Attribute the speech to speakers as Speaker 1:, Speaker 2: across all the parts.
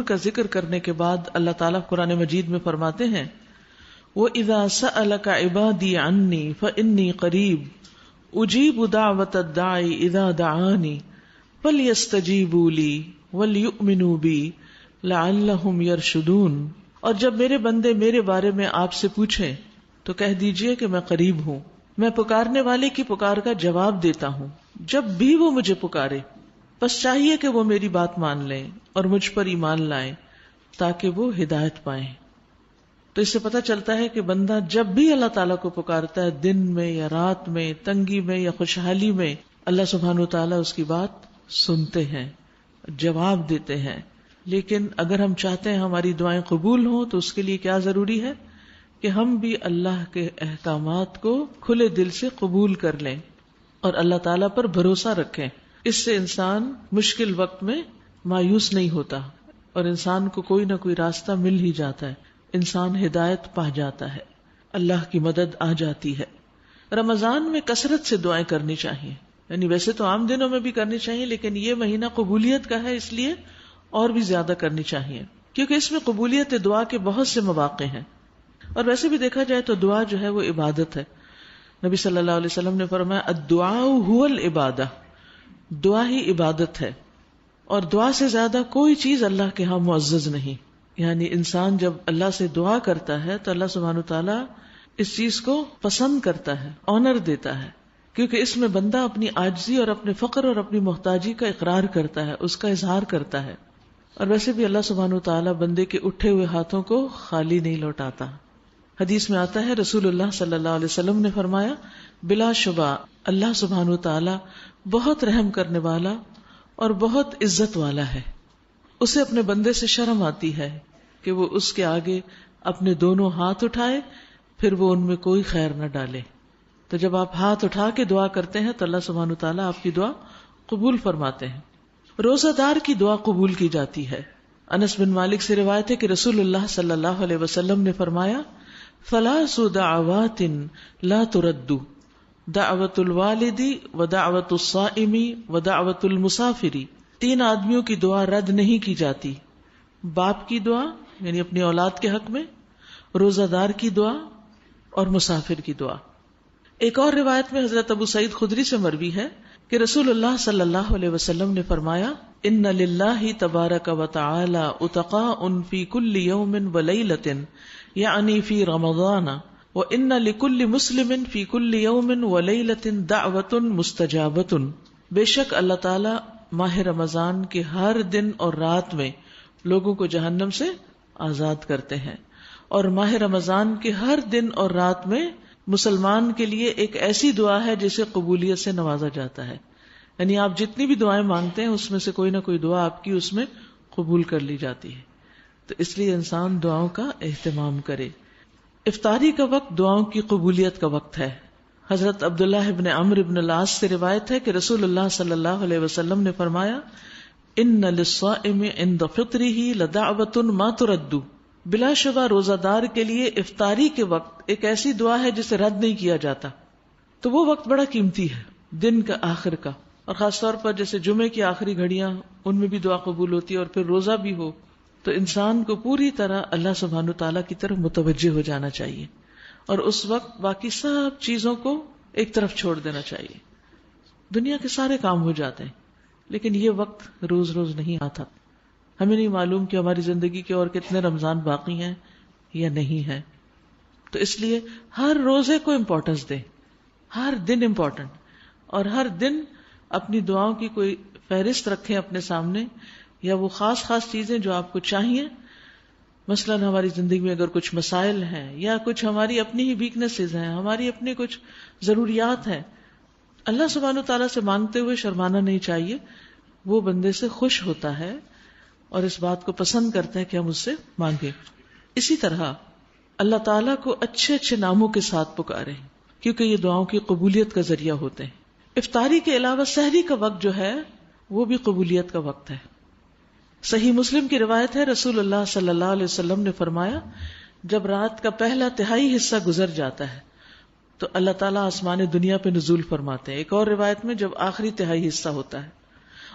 Speaker 1: کا ذکر کرنے کے بعد اللہ تعالیٰ قرآن مجید میں فرماتے ہیں وہ ادا کا عبادی انی فنی قریب اجیب ادا دعوت الداعی اذا دعانی فلیستجیبوا لی ولیؤمنوا بی لعلہم یرشدون اور جب میرے بندے میرے بارے میں آپ سے پوچھیں، تو کہہ دیجیے کہ میں قریب ہوں۔ میں پکارنے والے کی پکار کا جواب دیتا ہوں۔ جب بھی وہ مجھے پکارے بس چاہیے کہ وہ میری بات مان لیں اور مجھ پر ایمان لائیں تاکہ وہ ہدایت پائیں۔ تو اس سے پتا چلتا ہے کہ بندہ جب بھی اللہ تعالیٰ کو پکارتا ہے، دن میں یا رات میں، تنگی میں یا خوشحالی میں، اللہ سبحان و تعالیٰ اس کی بات سنتے ہیں، جواب دیتے ہیں۔ لیکن اگر ہم چاہتے ہیں ہماری دعائیں قبول ہوں، تو اس کے لیے کیا ضروری ہے؟ کہ ہم بھی اللہ کے احکامات کو کھلے دل سے قبول کر لیں اور اللہ تعالی پر بھروسہ رکھیں۔ اس سے انسان مشکل وقت میں مایوس نہیں ہوتا اور انسان کو کوئی نہ کوئی راستہ مل ہی جاتا ہے۔ انسان ہدایت پا جاتا ہے۔ اللہ کی مدد آ جاتی ہے۔ رمضان میں کثرت سے دعائیں کرنی چاہیے۔ یعنی ویسے تو عام دنوں میں بھی کرنی چاہیے، لیکن یہ مہینہ قبولیت کا ہے، اس لیے اور بھی زیادہ کرنی چاہیے۔ کیونکہ اس میں قبولیت دعا کے بہت سے مواقع ہیں۔ اور ویسے بھی دیکھا جائے تو دعا جو ہے وہ عبادت ہے۔ نبی صلی اللہ علیہ وسلم نے فرمایا دعا العبادہ دعا ہی عبادت ہے اور دعا سے زیادہ کوئی چیز اللہ کے ہاں معزز نہیں۔ یعنی انسان جب اللہ سے دعا کرتا ہے تو اللہ سبحانہ تعالیٰ اس چیز کو پسند کرتا ہے آنر دیتا ہے۔ کیونکہ اس میں بندہ اپنی آجزی اور اپنے فقر اور اپنی محتاجی کا اقرار کرتا ہے، اس کا اظہار کرتا ہے۔ اور ویسے بھی اللہ سبحان تعالیٰ بندے کے اٹھے ہوئے ہاتھوں کو خالی نہیں لوٹاتا۔ حدیث میں آتا ہے، رسول اللہ صلی اللہ علیہ وسلم نے فرمایا، بلا شبہ، اللہ سبحان و بہت رحم کرنے والا اور بہت عزت والا ہے۔ اسے اپنے بندے سے شرم آتی ہے کہ وہ اس کے آگے اپنے دونوں ہاتھ اٹھائے، پھر وہ ان میں کوئی خیر نہ ڈالے۔ تو جب آپ ہاتھ اٹھا کے دعا کرتے ہیں تو اللہ سبحان تعالیٰ آپ کی دعا قبول فرماتے ہیں۔ روزہ دار کی دعا قبول کی جاتی ہے۔ انس بن مالک سے روایت ہے کہ رسول اللہ صلی اللہ علیہ وسلم نے فرمایا فلاح دعوات لا ترد. دعوت الوالدی و دعوت الصائمی و دعوت المسافری تین آدمیوں کی دعا رد نہیں کی جاتی. باپ کی دعا یعنی اپنی اولاد کے حق میں روزہ دار کی دعا اور مسافر کی دعا. ایک اور روایت میں حضرت ابو سعید خدری سے مروی ہے کہ رسول اللہ صلی اللہ علیہ وسلم نے فرمایا، ان للہ تبارک و تعالی اتقا ان فی کل یوم و لیلت یعنی فی رمضان، و ان لکل مسلم فی کل یوم و لیلت دعوت مستجابت بے شک اللہ تعالی ماہ رمضان کے ہر دن اور رات میں لوگوں کو جہنم سے آزاد کرتے ہیں۔ اور ماہ رمضان کے ہر دن اور رات میں مسلمان کے لیے ایک ایسی دعا ہے جسے قبولیت سے نوازا جاتا ہے۔ یعنی آپ جتنی بھی دعائیں مانگتے ہیں، اس میں سے کوئی نہ کوئی دعا آپ کی اس میں قبول کر لی جاتی ہے۔ تو اس لیے انسان دعاؤں کا اہتمام کرے۔ افطاری کا وقت دعاؤں کی قبولیت کا وقت ہے۔ حضرت عبداللہ ابن امر ابن اللہ سے روایت ہے کہ رسول اللہ صلی اللہ علیہ وسلم نے فرمایا، ان ان فطری ہی لداوت ما تردو بلا شبہ روزہ دار کے لیے افطاری کے وقت ایک ایسی دعا ہے جسے رد نہیں کیا جاتا۔ تو وہ وقت بڑا قیمتی ہے، دن کا آخر کا۔ اور خاص طور پر جیسے جمعے کی آخری گھڑیاں، ان میں بھی دعا قبول ہوتی ہے اور پھر روزہ بھی ہو۔ تو انسان کو پوری طرح اللہ سبحان تعالیٰ کی طرف متوجہ ہو جانا چاہیے اور اس وقت باقی سب چیزوں کو ایک طرف چھوڑ دینا چاہیے۔ دنیا کے سارے کام ہو جاتے ہیں، لیکن یہ وقت روز روز نہیں آتا۔ ہمیں نہیں معلوم کہ ہماری زندگی کے اور کتنے رمضان باقی ہیں یا نہیں ہے تو اس لیے ہر روزے کو امپورٹینس دیں۔ ہر دن امپورٹنٹ اور ہر دن اپنی دعاؤں کی کوئی فہرست رکھیں اپنے سامنے۔ یا وہ خاص خاص چیزیں جو آپ کو چاہیے۔ مثلاً ہماری زندگی میں اگر کچھ مسائل ہیں یا کچھ ہماری اپنی ہی ویکنیسز ہیں، ہماری اپنی کچھ ضروریات ہیں، اللہ سبحانہ تعالیٰ سے مانگتے ہوئے شرمانا نہیں چاہیے۔ وہ بندے سے خوش ہوتا ہے اور اس بات کو پسند کرتے ہیں کہ ہم اس سے مانگے اسی طرح اللہ تعالیٰ کو اچھے اچھے ناموں کے ساتھ پکارے کیونکہ یہ دعاؤں کی قبولیت کا ذریعہ ہوتے ہیں۔ افطاری کے علاوہ سحری کا وقت جو ہے، وہ بھی قبولیت کا وقت ہے۔ صحیح مسلم کی روایت ہے، رسول اللہ صلی اللہ علیہ وسلم نے فرمایا، جب رات کا پہلا تہائی حصہ گزر جاتا ہے، تو اللہ تعالیٰ آسمان دنیا پہ نزول فرماتے ہیں۔ ایک اور روایت میں جب آخری تہائی حصہ ہوتا ہے،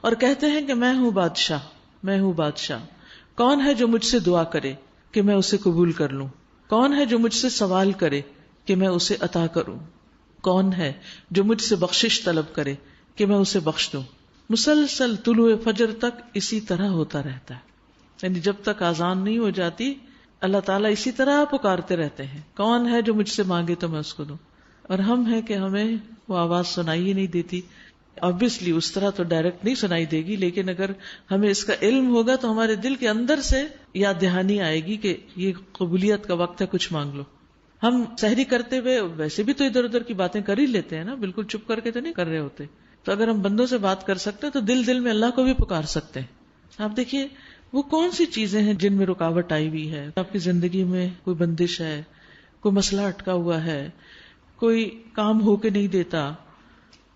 Speaker 1: اور کہتے ہیں کہ میں ہوں بادشاہ، میں ہوں بادشاہ۔ کون ہے جو مجھ سے دعا کرے کہ میں اسے قبول کر لوں؟ کون ہے جو مجھ سے سوال کرے کہ میں اسے عطا کروں؟ کون ہے جو مجھ سے بخشش طلب کرے کہ میں اسے بخش دوں؟ مسلسل طلوع فجر تک اسی طرح ہوتا رہتا ہے۔ یعنی جب تک آزان نہیں ہو جاتی، اللہ تعالیٰ اسی طرح پکارتے رہتے ہیں۔ کون ہے جو مجھ سے مانگے تو میں اس کو دوں؟ اور ہم ہے کہ ہمیں وہ آواز سنائی ہی نہیں دیتی۔ آبیسلی اس طرح تو ڈائریکٹ نہیں سنائی دے گی، لیکن اگر ہمیں اس کا علم ہوگا تو ہمارے دل کے اندر سے یاد دہانی آئے گی کہ یہ قبولیت کا وقت ہے، کچھ مانگ لو۔ ہم سحری کرتے ہوئے ویسے بھی تو ادھر ادھر کی باتیں کر ہی لیتے ہیں نا، بالکل چپ کر کے تو نہیں کر رہے ہوتے۔ تو اگر ہم بندوں سے بات کر سکتے ہیں تو دل دل میں اللہ کو بھی پکار سکتے ہیں۔ آپ دیکھیے، وہ کون سی چیزیں ہیں جن میں رکاوٹ آئی ہوئی ہے؟ آپ کی زندگی میں کوئی بندش ہے، کوئی مسئلہ اٹکا ہوا ہے، کوئی کام ہو کے نہیں دیتا،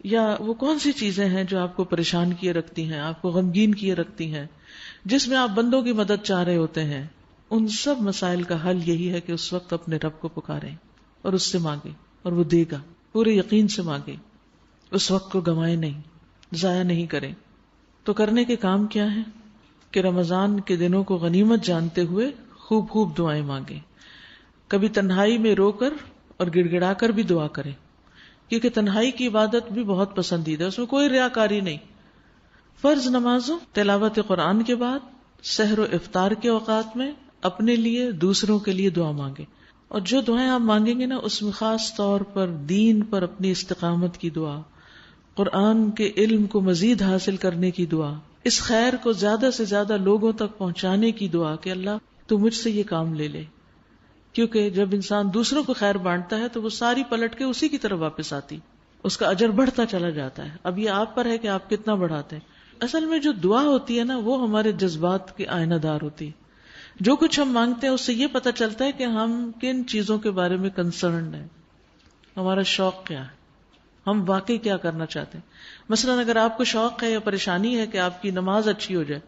Speaker 1: یا وہ کون سی چیزیں ہیں جو آپ کو پریشان کیے رکھتی ہیں، آپ کو غمگین کیے رکھتی ہیں، جس میں آپ بندوں کی مدد چاہ رہے ہوتے ہیں؟ ان سب مسائل کا حل یہی ہے کہ اس وقت اپنے رب کو پکارے اور اس سے مانگے اور وہ دے گا، پورے یقین سے مانگے اس وقت کو گوائے نہیں، ضائع نہیں کرے تو کرنے کے کام کیا ہے کہ رمضان کے دنوں کو غنیمت جانتے ہوئے خوب خوب دعائیں مانگے کبھی تنہائی میں رو کر اور گڑ گڑا کر بھی دعا کرے کیونکہ تنہائی کی عبادت بھی بہت پسندیدہ، اس میں کوئی ریا کاری نہیں۔ فرض نمازوں، تلاوت قرآن کے بعد، سحر و افطار کے اوقات میں اپنے لیے، دوسروں کے لیے دعا مانگے اور جو دعائیں آپ مانگیں گے نا، اس میں خاص طور پر دین پر اپنی استقامت کی دعا۔ قرآن کے علم کو مزید حاصل کرنے کی دعا، اس خیر کو زیادہ سے زیادہ لوگوں تک پہنچانے کی دعا کہ اللہ تو مجھ سے یہ کام لے لے۔ کیونکہ جب انسان دوسروں کو خیر بانٹتا ہے تو وہ ساری پلٹ کے اسی کی طرف واپس آتی۔ اس کا اجر بڑھتا چلا جاتا ہے۔ اب یہ آپ پر ہے کہ آپ کتنا بڑھاتے ہیں۔ اصل میں جو دعا ہوتی ہے نا، وہ ہمارے جذبات کی آئینہ دار ہوتی۔ ہے جو کچھ ہم مانگتے ہیں، اس سے یہ پتا چلتا ہے کہ ہم کن چیزوں کے بارے میں کنسرنڈ ہیں۔ ہمارا شوق کیا ہے؟ ہم واقعی کیا کرنا چاہتے ہیں؟ مثلاً اگر آپ کو شوق ہے یا پریشانی ہے کہ آپ کی نماز اچھی ہو جائے،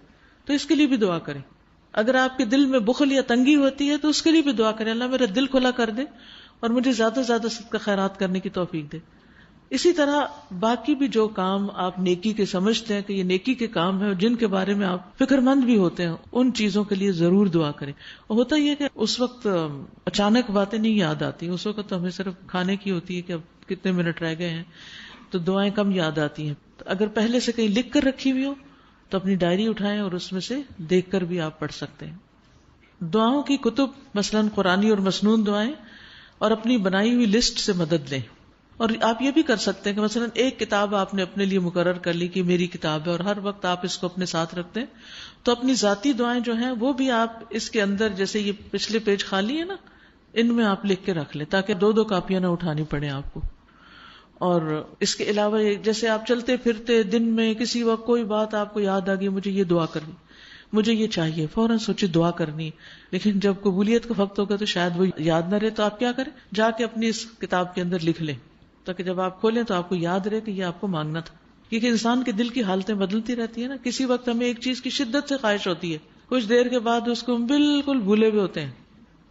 Speaker 1: تو اس کے لیے بھی دعا کریں۔ اگر آپ کے دل میں بخل یا تنگی ہوتی ہے، تو اس کے لیے بھی دعا کریں۔ اللہ میرا دل کھلا کر دے اور مجھے زیادہ سے زیادہ سب کا خیرات کرنے کی توفیق دے۔ اسی طرح باقی بھی جو کام آپ نیکی کے سمجھتے ہیں کہ یہ نیکی کے کام ہے جن کے بارے میں آپ فکر مند بھی ہوتے ہیں، ان چیزوں کے لیے ضرور دعا کریں۔ اور ہوتا یہ کہ اس وقت اچانک باتیں نہیں یاد آتی۔ اس وقت تو ہمیں صرف کھانے کی ہوتی ہے کہ اب کتنے منٹ رہ گئے ہیں، تو دعائیں کم یاد آتی ہیں۔ اگر پہلے سے کہیں لکھ کر رکھی ہوئی ہو، تو اپنی ڈائری اٹھائیں اور اس میں سے دیکھ کر بھی آپ پڑھ سکتے ہیں۔ دعاؤں کی کتب، مثلاً قرآن اور مصنون دعائیں، اور اپنی بنائی ہوئی لسٹ سے مدد لیں۔ اور آپ یہ بھی کر سکتے ہیں کہ مثلاً ایک کتاب آپ نے اپنے لیے مقرر کر لی کہ میری کتاب ہے اور ہر وقت آپ اس کو اپنے ساتھ رکھتے ہیں، تو اپنی ذاتی دعائیں جو ہیں، وہ بھی آپ اس کے اندر جیسے یہ پچھلے پیج خالی ہے نا، ان میں آپ لکھ کے رکھ لیں تاکہ دو دو کاپیاں نہ اٹھانی پڑے آپ کو۔ اور اس کے علاوہ جیسے آپ چلتے پھرتے دن میں کسی وقت کوئی بات آپ کو یاد آ گئی، مجھے یہ دعا کرنی، مجھے یہ چاہیے، فوراً سوچے دعا کرنی، لیکن جب قبولیت کا وقت ہوگا تو شاید وہ یاد نہ رہے، تو آپ کیا کریں؟ جا کے اپنی اس کتاب کے اندر لکھ لیں، تاکہ جب آپ کھولیں تو آپ کو یاد رہے کہ یہ آپ کو مانگنا تھا۔ کیونکہ انسان کے دل کی حالتیں بدلتی رہتی ہے نا، کسی وقت ہمیں ایک چیز کی شدت سے خواہش ہوتی ہے۔ کچھ دیر کے بعد اس کو ہم بالکل بھولے ہوئے ہوتے ہیں،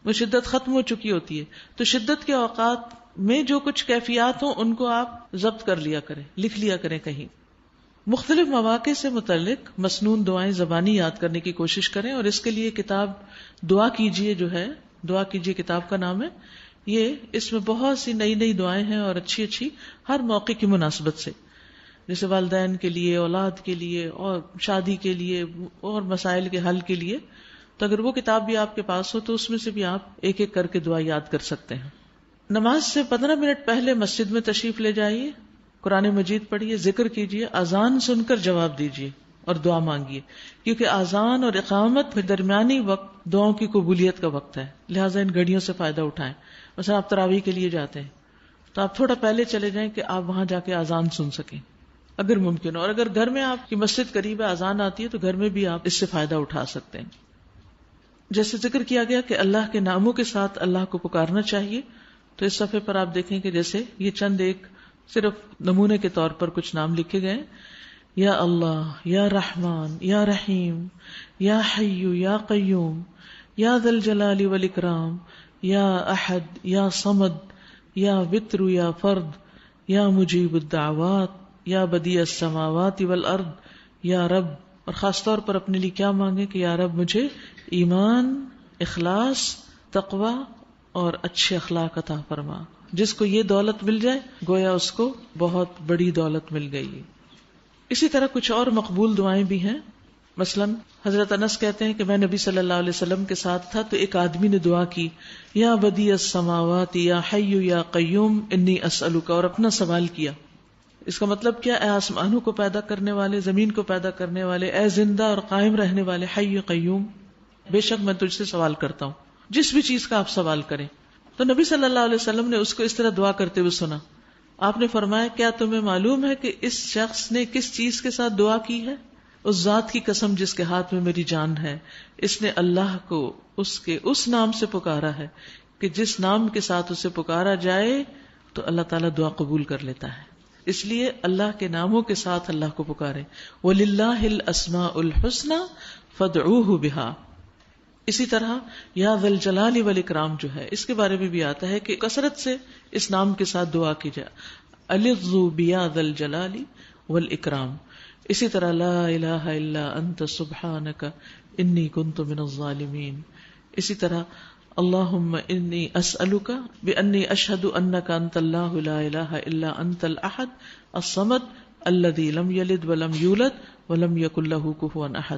Speaker 1: وہ شدت ختم ہو چکی ہوتی ہے۔ تو شدت کے اوقات میں جو کچھ کیفیات ہوں، ان کو آپ ضبط کر لیا کریں، لکھ لیا کریں کہیں۔ مختلف مواقع سے متعلق مصنون دعائیں زبانی یاد کرنے کی کوشش کریں اور اس کے لیے کتاب دعا کیجیے جو ہے، دعا کیجیے کتاب کا نام ہے۔ یہ اس میں بہت سی نئی نئی دعائیں ہیں اور اچھی اچھی ہر موقع کی مناسبت سے۔ جیسے والدین کے لیے، اولاد کے لیے اور شادی کے لیے اور مسائل کے حل کے لیے۔ تو اگر وہ کتاب بھی آپ کے پاس ہو تو اس میں سے بھی آپ ایک ایک کر کے دعا یاد کر سکتے ہیں۔ نماز سے پندرہ منٹ پہلے مسجد میں تشریف لے جائیے، قرآن مجید پڑھیے، ذکر کیجیے، اذان سن کر جواب دیجیے اور دعا مانگیے، کیونکہ اذان اور اقامت درمیانی وقت دعاؤں کی قبولیت کا وقت ہے، لہٰذا ان گھڑیوں سے فائدہ اٹھائیں۔ مثلا آپ تراویح کے لیے جاتے ہیں۔ تو آپ تھوڑا پہلے چلے جائیں کہ آپ وہاں جا کے آزان سن سکیں، اگر ممکن ہو۔ اور اگر گھر میں آپ کی مسجد قریب ہے آزان آتی ہے، تو گھر میں بھی آپ اس سے فائدہ اٹھا سکتے ہیں۔ جیسے ذکر کیا گیا کہ اللہ کے ناموں کے ساتھ اللہ کو پکارنا چاہیے تو اس صفحے پر آپ دیکھیں کہ جیسے یہ چند ایک صرف نمونے کے طور پر کچھ نام لکھے گئے یا اللہ، یا رحمان، یا رحیم، یا حیو یا قیوم، یا دل جلال والاکرام، یا احد، یا سمد یا وطر یا فرد، یا مجیب الدعوات، یا بدی السماوات والارض، یا رب۔ اور خاص طور پر اپنے لیے کیا مانگے کہ یار اب مجھے ایمان، اخلاص تقوا اور اچھے اخلاق عطا فرما۔ جس کو یہ دولت مل جائے، گویا اس کو بہت بڑی دولت مل گئی۔ اسی طرح کچھ اور مقبول دعائیں بھی ہیں۔ مثلا، حضرت انس کہتے ہیں کہ میں نبی صلی اللہ علیہ وسلم کے ساتھ تھا تو ایک آدمی نے دعا کی، یا بدی السماوات، یا حیو یا قیوم، انی اسألک اور اپنا سوال کیا۔ اس کا مطلب کیا؟ اے آسمانوں کو پیدا کرنے والے، زمین کو پیدا کرنے والے، اے زندہ اور قائم رہنے والے، حی، قیوم۔ بے شک میں تجھ سے سوال کرتا ہوں۔ جس بھی چیز کا آپ سوال کریں۔ تو نبی صلی اللہ علیہ وسلم نے اس کو اس طرح دعا کرتے ہوئے سنا۔ آپ نے فرمایا، کیا تمہیں معلوم ہے کہ اس شخص نے کس چیز کے ساتھ دعا کی ہے؟ اس ذات کی قسم جس کے ہاتھ میں میری جان ہے۔ اس نے اللہ کو اس کے اس نام سے پکارا ہے کہ جس نام کے ساتھ اسے پکارا جائے تو اللہ تعالیٰ دعا قبول کر لیتا ہے۔ اس لیے اللہ کے ناموں کے ساتھ اللہ کو پکارے۔ وہ ہل اسما الحسن فد بہا اسی طرح یا ول جلال ول اکرام جو ہے، اس کے بارے میں بھی آتا ہے کہ کثرت سے اس نام کے ساتھ دعا کی جائے۔ الزو بیا دل جلالی ول اکرام اسی طرح لا الہ الا انت سبحانک انی کنت من الظالمین۔ اسی طرح اللہم انی اسألک بانی اشہد انک انت اللہ لا الہ الا انت الاحد الصمد الذي لم يلد ولم يولد ولم يكن له كفوا احد۔